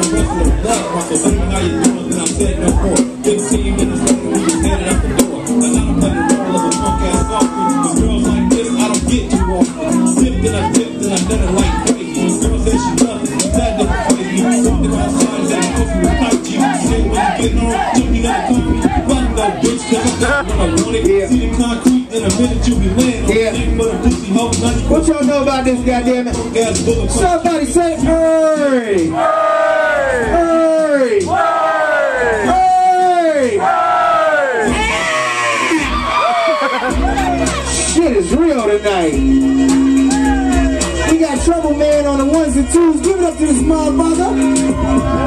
a wrestler love. So tell how you doing, then I said no more. Didn't see him in the second, we was headed out the door. And now I'm playing the role of a punk ass softy. With girls like this, I don't get too often. Dip, then I dip, then I did it like crazy. Girl said she loved it, that didn't crazy. Walking outside, said I'm cooking with tight G. Said when you getting on, told me gotta call. Fuck no bitch, cause I got what I wanted. Yeah. See the concrete in a minute, you be laying on yeah. the for the pussy hoe. What y'all know about this, goddammit? Somebody say, hey! Tonight. We got Trouble Man on the ones and twos. Give it up to this motherfucker.